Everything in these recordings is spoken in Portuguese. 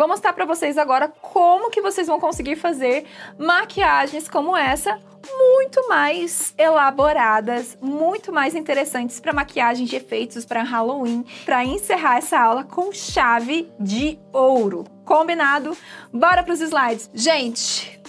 Vou mostrar para vocês agora como que vocês vão conseguir fazer maquiagens como essa muito mais elaboradas, muito mais interessantes para maquiagem de efeitos para Halloween, para encerrar essa aula com chave de ouro. Combinado? Bora para os slides. Gente,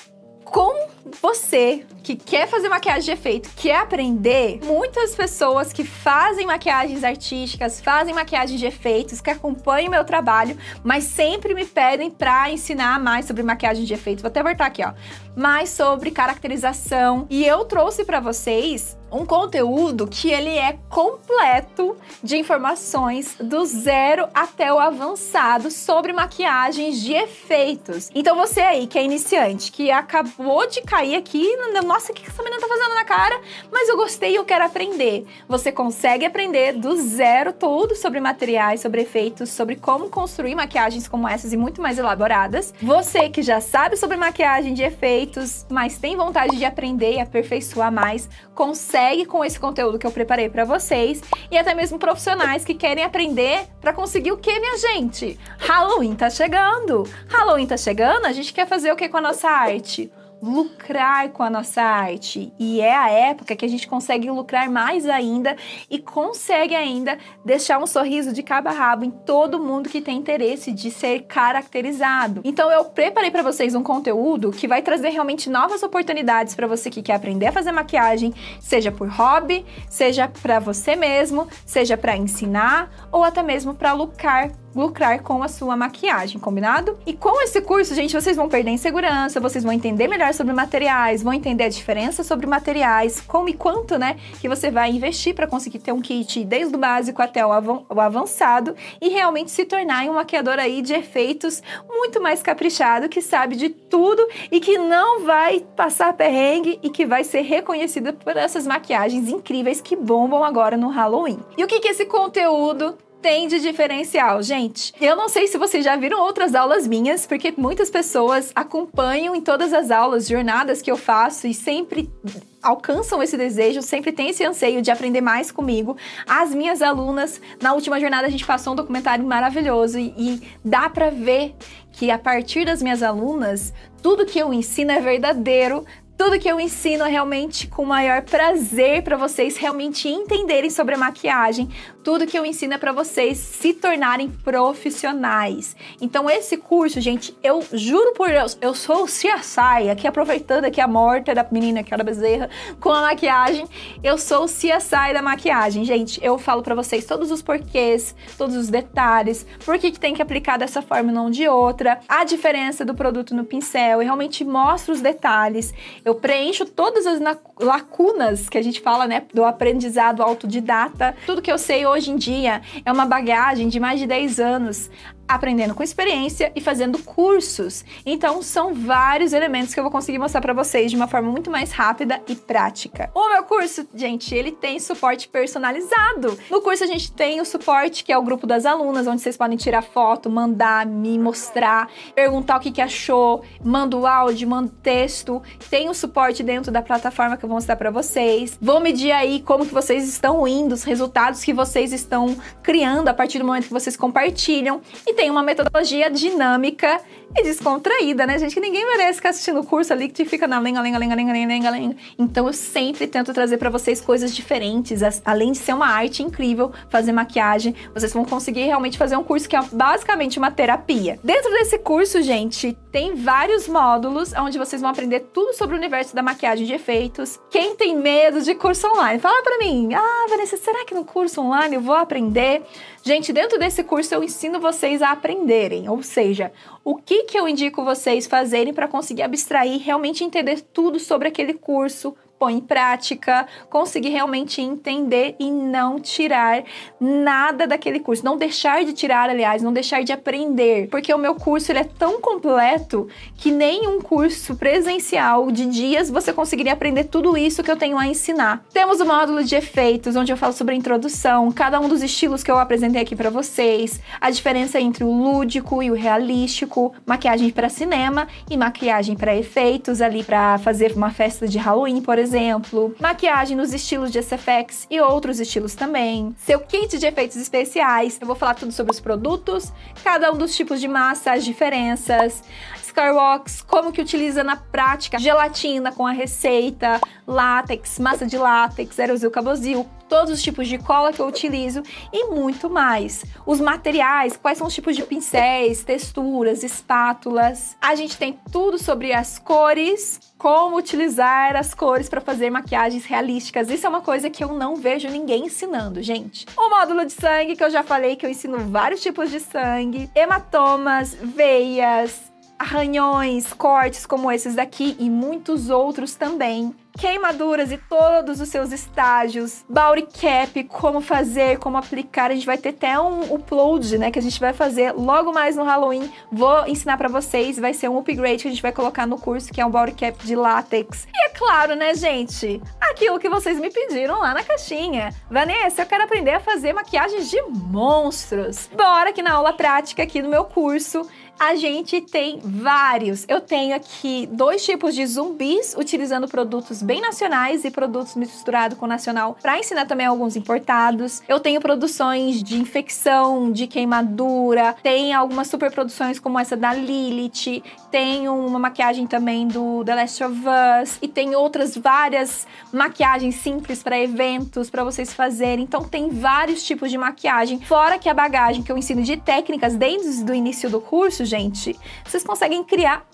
com você que quer fazer maquiagem de efeito, quer aprender, muitas pessoas que fazem maquiagens artísticas, fazem maquiagem de efeitos, que acompanham o meu trabalho, mas sempre me pedem para ensinar mais sobre maquiagem de efeitos. Vou até voltar aqui, ó. Mais sobre caracterização. E eu trouxe para vocês um conteúdo que ele é completo de informações do zero até o avançado sobre maquiagens de efeitos. Então você aí que é iniciante, que acabou de cair aqui, nossa, o que essa menina tá fazendo na cara? Mas eu gostei e eu quero aprender. Você consegue aprender do zero tudo sobre materiais, sobre efeitos, sobre como construir maquiagens como essas e muito mais elaboradas. Você que já sabe sobre maquiagem de efeitos, mas tem vontade de aprender e aperfeiçoar mais, consegue segue com esse conteúdo que eu preparei para vocês e até mesmo profissionais que querem aprender para conseguir o que, minha gente? Halloween tá chegando. Halloween tá chegando, a gente quer fazer o que com a nossa arte? Lucrar com a nossa arte. E é a época que a gente consegue lucrar mais ainda e consegue ainda deixar um sorriso de cabo a rabo em todo mundo que tem interesse de ser caracterizado. Então eu preparei para vocês um conteúdo que vai trazer realmente novas oportunidades para você que quer aprender a fazer maquiagem, seja por hobby, seja para você mesmo, seja para ensinar ou até mesmo para lucrar lucrar com a sua maquiagem, combinado? E com esse curso, gente, vocês vão perder em segurança, vocês vão entender melhor sobre materiais, vão entender a diferença sobre materiais, como e quanto, né, que você vai investir para conseguir ter um kit desde o básico até o, av o avançado e realmente se tornar um maquiador aí de efeitos muito mais caprichado, que sabe de tudo e que não vai passar perrengue e que vai ser reconhecido por essas maquiagens incríveis que bombam agora no Halloween. E o que que esse conteúdo tem de diferencial, gente? Eu não sei se vocês já viram outras aulas minhas, porque muitas pessoas acompanham em todas as aulas, jornadas que eu faço e sempre alcançam esse desejo, sempre tem esse anseio de aprender mais comigo. As minhas alunas, na última jornada a gente passou um documentário maravilhoso e, e dá para ver que a partir das minhas alunas, tudo que eu ensino é verdadeiro, tudo que eu ensino é realmente com o maior prazer para vocês realmente entenderem sobre a maquiagem. Tudo que eu ensino é para vocês se tornarem profissionais. Então esse curso, gente, eu juro por Deus, eu sou o CSI, aqui aproveitando aqui a morte da menina aqui da bezerra com a maquiagem, eu sou o CSI da maquiagem, gente. Eu falo para vocês todos os porquês, todos os detalhes, por que, que tem que aplicar dessa forma e não de outra, a diferença do produto no pincel, eu realmente mostro os detalhes. Eu preencho todas as lacunas que a gente fala, né, do aprendizado autodidata. Tudo que eu sei hoje em dia é uma bagagem de mais de 10 anos aprendendo com experiência e fazendo cursos. Então, são vários elementos que eu vou conseguir mostrar para vocês de uma forma muito mais rápida e prática. O meu curso, gente, ele tem suporte personalizado. No curso a gente tem o suporte que é o grupo das alunas, onde vocês podem tirar foto, mandar, me mostrar, perguntar o que, que achou, manda o áudio, manda o texto. Tem o suporte dentro da plataforma que eu vou mostrar para vocês. Vou medir aí como que vocês estão indo, os resultados que vocês estão criando a partir do momento que vocês compartilham. E tem uma metodologia dinâmica e descontraída, né, gente? Que ninguém merece ficar assistindo o curso ali que fica na lenga, lenga, lenga, lenga, lenga, lenga. Então eu sempre tento trazer para vocês coisas diferentes, além de ser uma arte incrível fazer maquiagem, vocês vão conseguir realmente fazer um curso que é basicamente uma terapia. Dentro desse curso, gente, tem vários módulos onde vocês vão aprender tudo sobre o universo da maquiagem de efeitos. Quem tem medo de curso online, fala para mim: "Ah, Vanessa, será que no curso online vou aprender?" Gente, dentro desse curso eu ensino vocês a aprenderem, ou seja, o que que eu indico vocês fazerem para conseguir abstrair, realmente entender tudo sobre aquele curso, põe em prática, conseguir realmente entender e não tirar nada daquele curso, não deixar de tirar, aliás, não deixar de aprender, porque o meu curso ele é tão completo que nem um curso presencial de dias você conseguiria aprender tudo isso que eu tenho a ensinar. Temos o módulo de efeitos, onde eu falo sobre a introdução, cada um dos estilos que eu apresentei aqui para vocês, a diferença entre o lúdico e o realístico, maquiagem para cinema e maquiagem para efeitos ali para fazer uma festa de Halloween, por exemplo exemplo, maquiagem nos estilos de SFX e outros estilos também, seu kit de efeitos especiais, eu vou falar tudo sobre os produtos, cada um dos tipos de massa, as diferenças, Skyrox, como que utiliza na prática gelatina com a receita, látex, massa de látex, aerosol cabosil, todos os tipos de cola que eu utilizo e muito mais. Os materiais, quais são os tipos de pincéis, texturas, espátulas. A gente tem tudo sobre as cores, como utilizar as cores para fazer maquiagens realísticas. Isso é uma coisa que eu não vejo ninguém ensinando, gente. O módulo de sangue, que eu já falei que eu ensino vários tipos de sangue, hematomas, veias, arranhões, cortes como esses daqui e muitos outros também. Queimaduras e todos os seus estágios, body cap, como fazer, como aplicar. A gente vai ter até um upload, né, que a gente vai fazer logo mais no Halloween. Vou ensinar para vocês, vai ser um upgrade que a gente vai colocar no curso, que é um body cap de látex. E é claro, né, gente, aquilo que vocês me pediram lá na caixinha. Vanessa, eu quero aprender a fazer maquiagens de monstros. Bora que na aula prática aqui no meu curso a gente tem vários. Eu tenho aqui dois tipos de zumbis, utilizando produtos bem nacionais e produtos misturados com nacional, para ensinar também alguns importados. Eu tenho produções de infecção, de queimadura, tem algumas super produções como essa da Lilith, tem uma maquiagem também do The Last of Us e tem outras várias maquiagens simples para eventos para vocês fazerem. Então tem vários tipos de maquiagem, fora que a bagagem que eu ensino de técnicas desde o início do curso, gente, vocês conseguem criar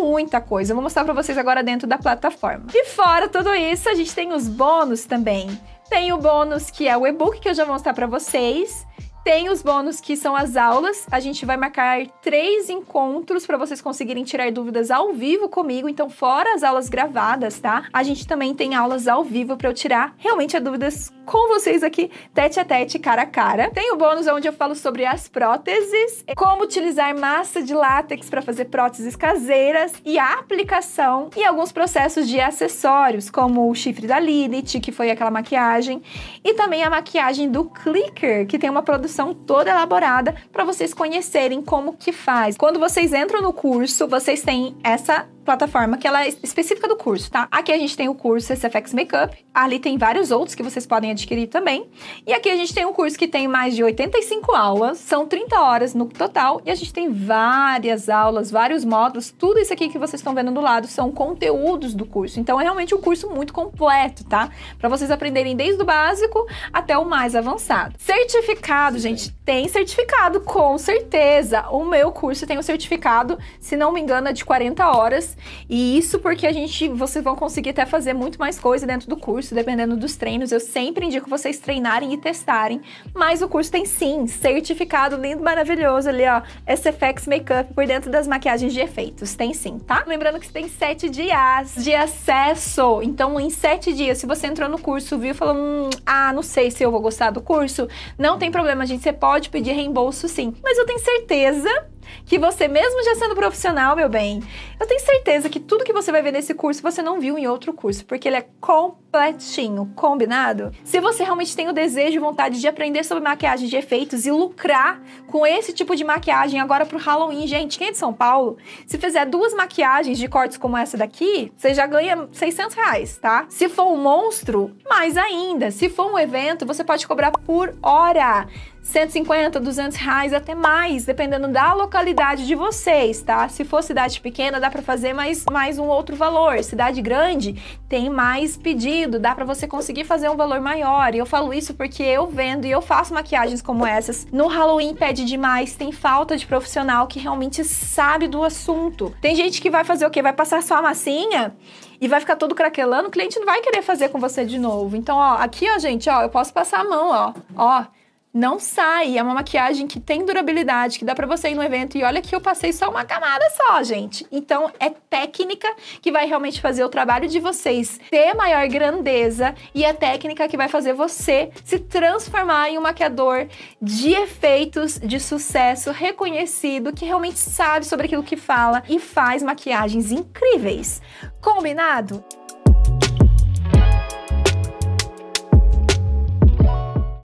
muita coisa. Eu vou mostrar para vocês agora dentro da plataforma. E fora tudo isso, a gente tem os bônus também. Tem o bônus que é o e-book que eu já vou mostrar para vocês. Tem os bônus que são as aulas. A gente vai marcar três encontros para vocês conseguirem tirar dúvidas ao vivo comigo. Então, fora as aulas gravadas, tá? A gente também tem aulas ao vivo para eu tirar realmente as dúvidas com vocês aqui, tete a tete, cara a cara. Tem o bônus onde eu falo sobre as próteses, como utilizar massa de látex para fazer próteses caseiras e a aplicação e alguns processos de acessórios, como o chifre da Lilith, que foi aquela maquiagem, e também a maquiagem do Clicker, que tem uma produção toda elaborada para vocês conhecerem como que faz. Quando vocês entram no curso, vocês têm essa plataforma que ela é específica do curso, tá? Aqui a gente tem o curso SFX Makeup, ali tem vários outros que vocês podem adquirir também. E aqui a gente tem um curso que tem mais de 85 aulas, são 30 horas no total, e a gente tem várias aulas, vários módulos, tudo isso aqui que vocês estão vendo do lado são conteúdos do curso. Então é realmente um curso muito completo, tá? Para vocês aprenderem desde o básico até o mais avançado. Certificado, gente, tem certificado, com certeza. O meu curso tem um certificado, se não me engano, é de 40 horas e isso porque a gente, vocês vão conseguir até fazer muito mais coisa dentro do curso, dependendo dos treinos. Eu sempre indico vocês treinarem e testarem. Mas o curso tem sim certificado lindo, maravilhoso ali, ó. SFX Makeup por dentro das maquiagens de efeitos. Tem sim, tá? Lembrando que tem sete dias de acesso. Então, em sete dias, se você entrou no curso, viu, falou, hum, ah, não sei se eu vou gostar do curso, não tem problema, gente. Você pode pedir reembolso sim. Mas eu tenho certeza que você, mesmo já sendo profissional, meu bem, eu tenho certeza que tudo que você vai ver nesse curso você não viu em outro curso, porque ele é completinho, combinado? Se você realmente tem o desejo e vontade de aprender sobre maquiagem de efeitos e lucrar com esse tipo de maquiagem agora pro Halloween, gente, quem é de São Paulo, se fizer duas maquiagens de cortes como essa daqui, você já ganha 600 reais, tá? Se for um monstro, mais ainda. Se for um evento, você pode cobrar por hora. 150, 200 reais, até mais, dependendo da localidade de vocês, tá? Se for cidade pequena, dá para fazer mais, mais um outro valor. Cidade grande, tem mais pedido, dá para você conseguir fazer um valor maior. E eu falo isso porque eu vendo e eu faço maquiagens como essas. No Halloween pede demais, tem falta de profissional que realmente sabe do assunto. Tem gente que vai fazer o quê? Vai passar só a massinha e vai ficar todo craquelando, o cliente não vai querer fazer com você de novo. Então, ó, aqui, ó, gente, ó, eu posso passar a mão, ó. Ó, não sai. É uma maquiagem que tem durabilidade, que dá para você ir no evento. E olha que eu passei só uma camada só, gente. Então é técnica que vai realmente fazer o trabalho de vocês ter maior grandeza e é técnica que vai fazer você se transformar em um maquiador de efeitos de sucesso, reconhecido, que realmente sabe sobre aquilo que fala e faz maquiagens incríveis. Combinado?